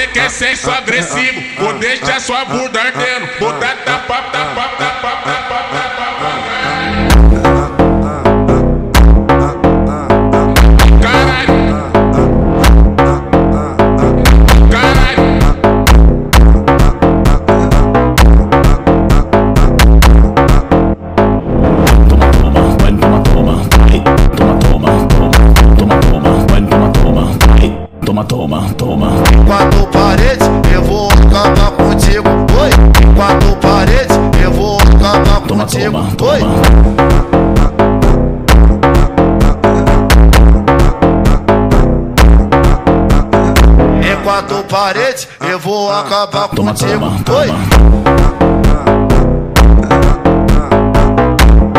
Você quer sexo agressivo, vou deixar sua bunda ardendo. Vou dar tapa, tapa, tapa, toma, toma, toma. Quatro paredes, eu vou acabar contigo. Oi, quatro paredes, eu vou acabar Toma, contigo. toma, Oi, toma. em quatro paredes, eu vou acabar Toma, contigo. toma, Oi.